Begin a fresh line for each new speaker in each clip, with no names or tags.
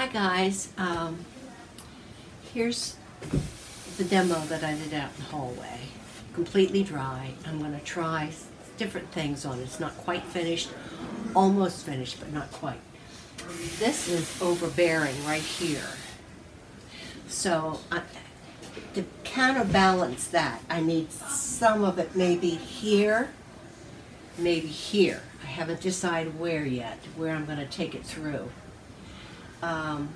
Hi guys, um, here's the demo that I did out in the hallway. Completely dry. I'm going to try different things on it. It's not quite finished, almost finished, but not quite. This is overbearing right here. So I, to counterbalance that, I need some of it maybe here, maybe here. I haven't decided where yet, where I'm going to take it through. Um,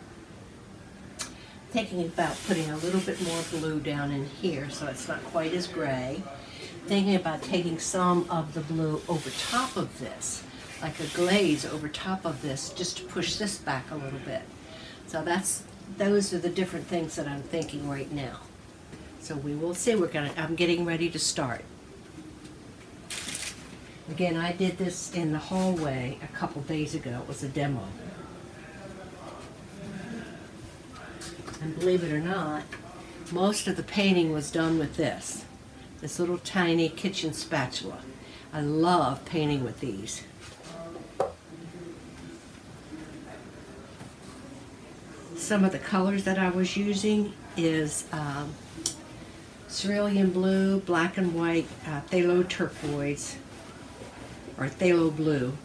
thinking about putting a little bit more blue down in here so it's not quite as gray. Thinking about taking some of the blue over top of this, like a glaze over top of this, just to push this back a little bit. So that's those are the different things that I'm thinking right now. So we will see. We're gonna. I'm getting ready to start. Again, I did this in the hallway a couple days ago. It was a demo. And believe it or not, most of the painting was done with this. This little tiny kitchen spatula. I love painting with these. Some of the colors that I was using is um, cerulean blue, black and white, uh, phthalo turquoise, or phthalo blue.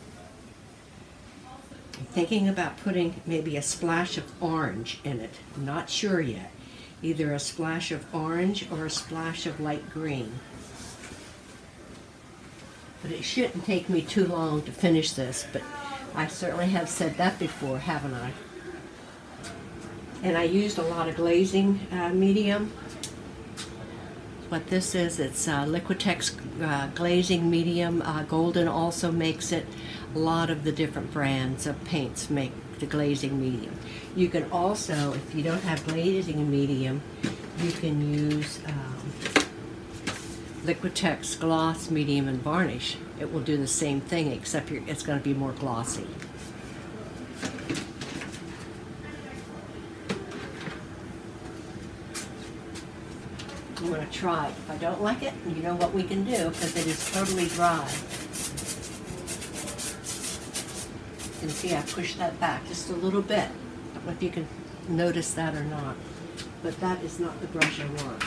Thinking about putting maybe a splash of orange in it. Not sure yet. Either a splash of orange or a splash of light green. But it shouldn't take me too long to finish this, but I certainly have said that before, haven't I? And I used a lot of glazing uh, medium what this is. It's uh, Liquitex uh, glazing medium. Uh, Golden also makes it. A lot of the different brands of paints make the glazing medium. You can also, if you don't have glazing medium, you can use um, Liquitex gloss medium and varnish. It will do the same thing except it's going to be more glossy. I'm going to try it. If I don't like it, you know what we can do because it is totally dry. Can see I pushed that back just a little bit. I don't know if you can notice that or not. But that is not the brush I want.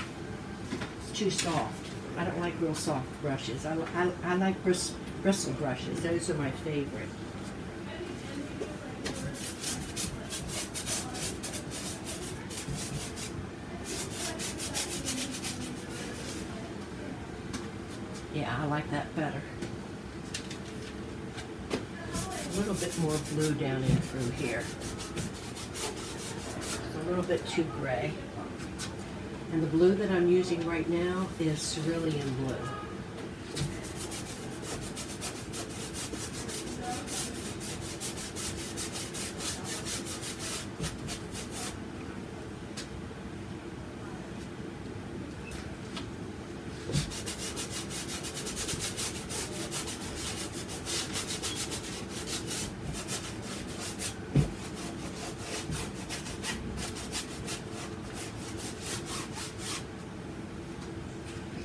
It's too soft. I don't like real soft brushes. I, I, I like bris bristle brushes. Those are my favorite. Yeah, I like that better. A little bit more blue down in through here. It's a little bit too gray. And the blue that I'm using right now is cerulean blue.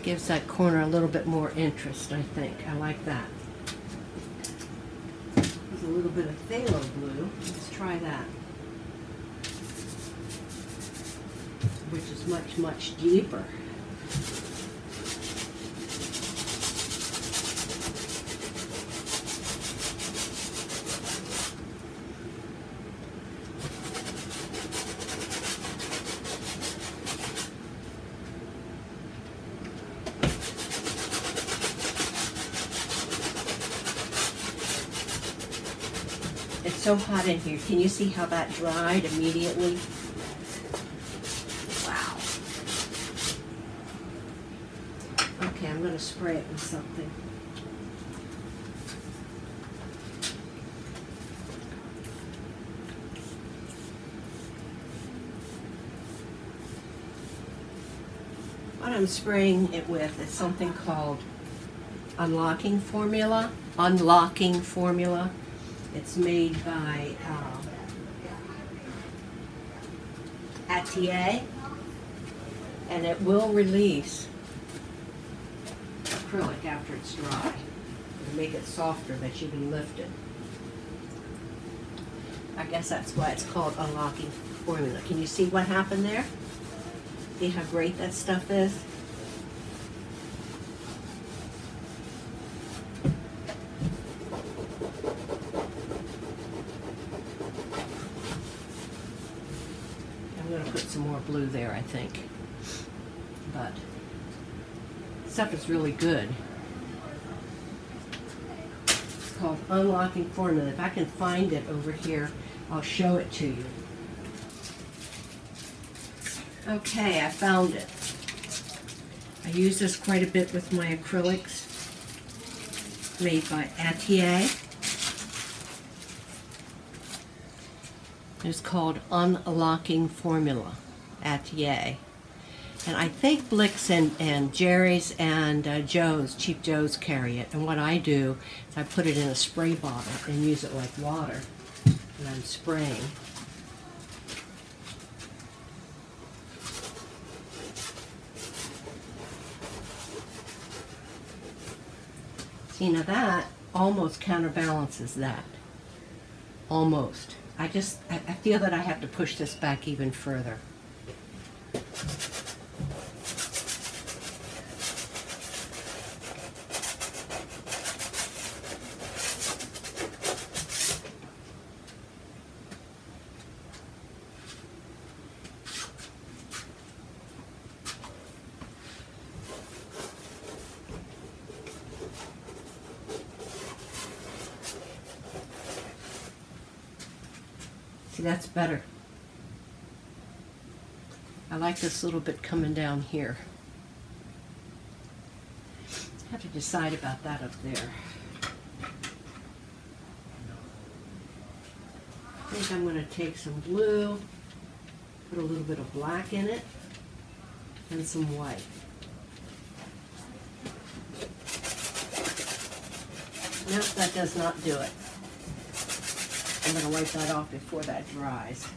Gives that corner a little bit more interest, I think. I like that. There's a little bit of phthalo blue. Let's try that. Which is much, much deeper. In here. Can you see how that dried immediately? Wow. Okay, I'm going to spray it with something. What I'm spraying it with is something called Unlocking Formula. Unlocking Formula. It's made by um, Atelier, and it will release acrylic after it's dry. It'll make it softer that you can lift it. I guess that's why it's called unlocking formula. Can you see what happened there? See how great that stuff is? I'm going to put some more blue there, I think. But stuff is really good. It's called Unlocking Formula. If I can find it over here, I'll show it to you. Okay, I found it. I use this quite a bit with my acrylics made by Atelier. It's called Unlocking Formula, Atelier. And I think Blick's and, and Jerry's and uh, Joe's, Cheap Joe's carry it. And what I do is I put it in a spray bottle and use it like water. And I'm spraying. See, now that almost counterbalances that. Almost. I just, I feel that I have to push this back even further. See, that's better. I like this little bit coming down here. I have to decide about that up there. I think I'm going to take some blue, put a little bit of black in it, and some white. Nope, that does not do it. I'm going to wipe that off before that dries.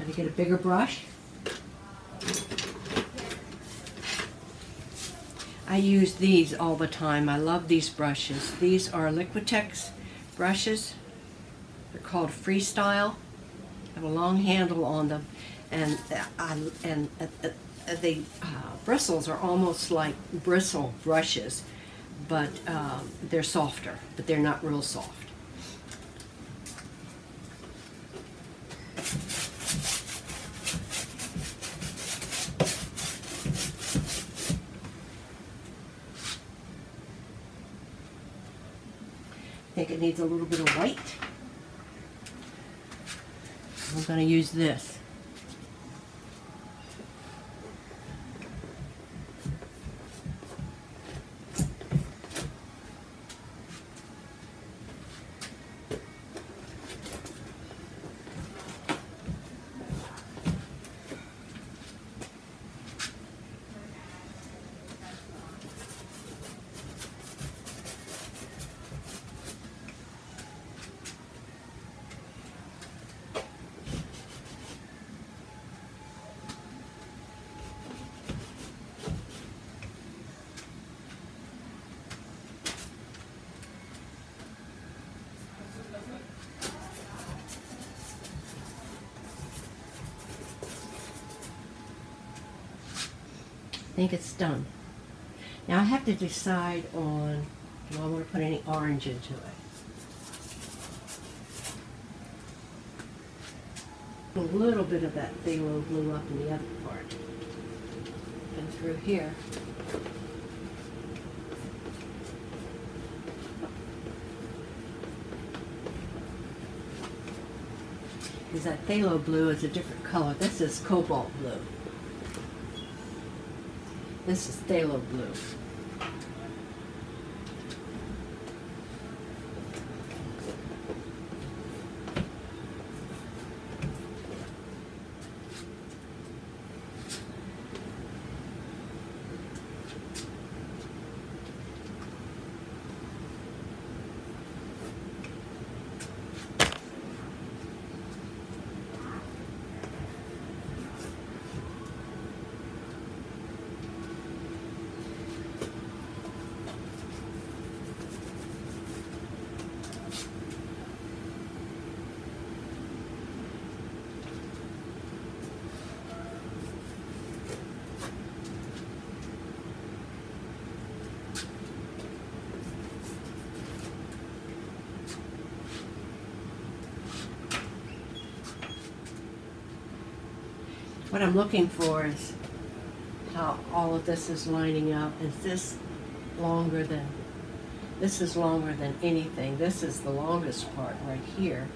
Gotta get a bigger brush. I use these all the time. I love these brushes. These are Liquitex brushes. They're called Freestyle. Have a long handle on them, and uh, and uh, uh, the uh, bristles are almost like bristle brushes, but um, they're softer. But they're not real soft. I think it needs a little bit of white. I'm going to use this. Think it's done. Now I have to decide on do I want to put any orange into it. A little bit of that phthalo blue up in the other part. And through here. Because that phthalo blue is a different color. This is cobalt blue. This is phthalo blue. What I'm looking for is how all of this is lining up. Is this longer than, this is longer than anything. This is the longest part right here.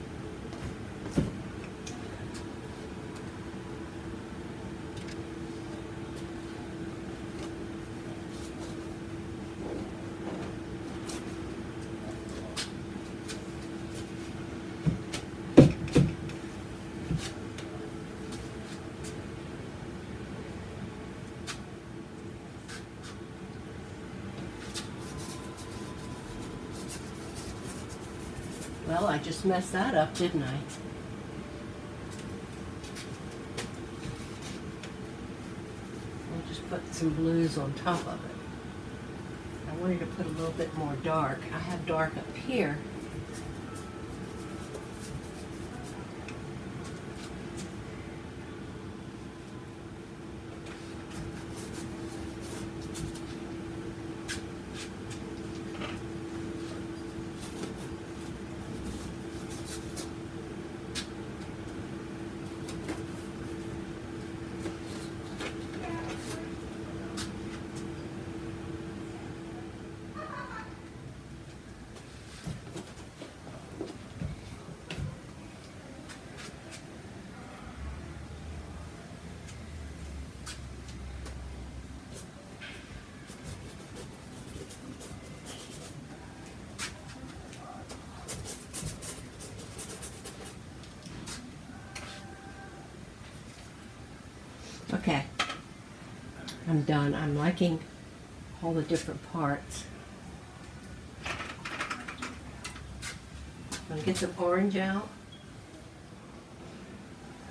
Well, I just messed that up, didn't I? I'll just put some blues on top of it. I wanted to put a little bit more dark. I have dark up here. Okay. I'm done. I'm liking all the different parts. I'm gonna get some orange out.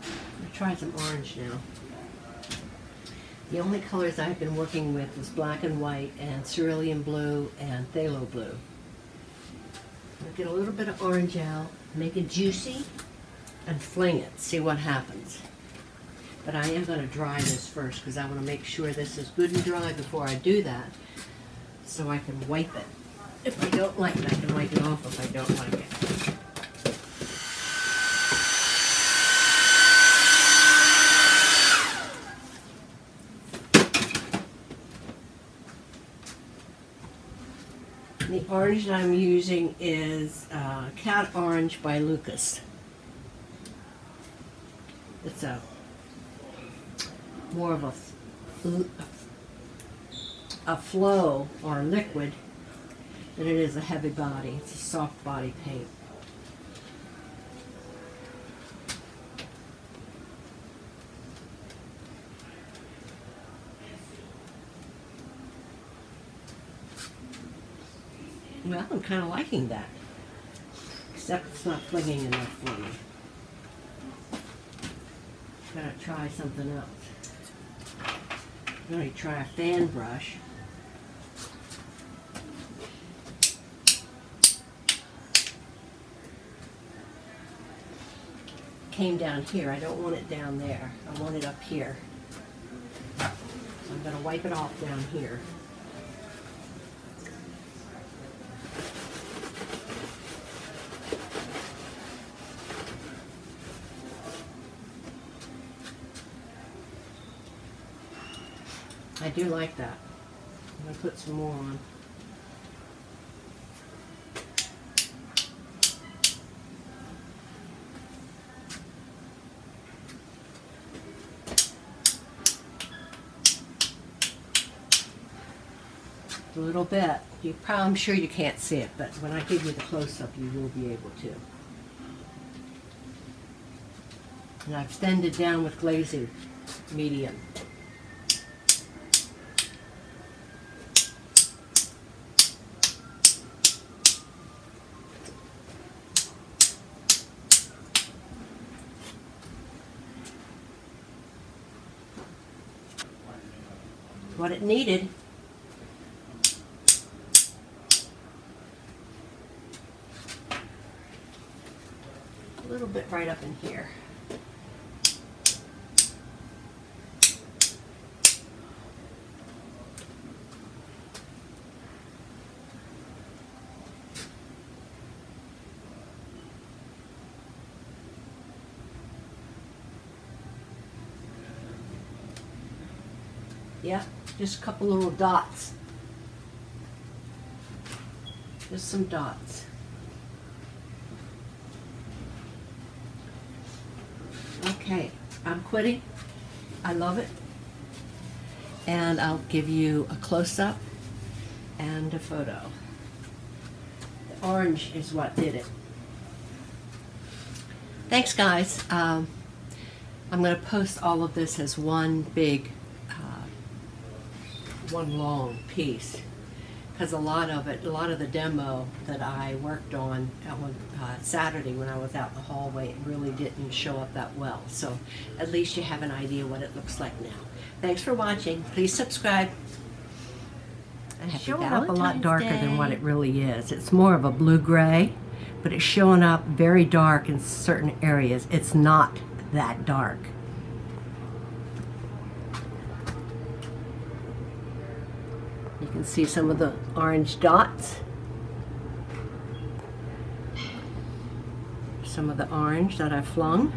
I'm try some orange now. The only colors I've been working with is black and white and cerulean blue and phthalo blue. Get a little bit of orange out, make it juicy, and fling it, see what happens. But I am going to dry this first because I want to make sure this is good and dry before I do that so I can wipe it. If I don't like it, I can wipe it off if I don't like it. The orange that I'm using is uh, Cat Orange by Lukas. It's a more of a, a flow or a liquid than it is a heavy body. It's a soft body paint. Well, I'm kind of liking that. Except it's not flinging enough for me. Gotta try something else. I'm going to try a fan brush. Came down here. I don't want it down there. I want it up here. So I'm going to wipe it off down here. I do like that. I'm going to put some more on. A little bit. You probably, I'm sure you can't see it, but when I give you the close-up, you will be able to. And I've thinned it down with glazing medium. Needed. A little bit right up in here. Yeah, just a couple little dots. Just some dots. Okay, I'm quitting. I love it. And I'll give you a close-up and a photo. The orange is what did it. Thanks, guys. Um, I'm going to post all of this as one big, one long piece. Because a lot of it, a lot of the demo that I worked on on uh, Saturday when I was out in the hallway, it really didn't show up that well. So at least you have an idea what it looks like now. Thanks for watching. Please subscribe. It's
Happy
showing up a lot
Valentine's
darker than what it really is. It's more of a blue-gray, but it's showing up very dark in certain areas. It's not that dark. You can see some of the orange dots. Some of the orange that I flung.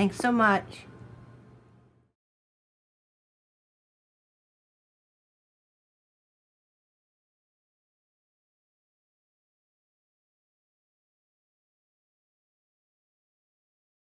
Thanks so much.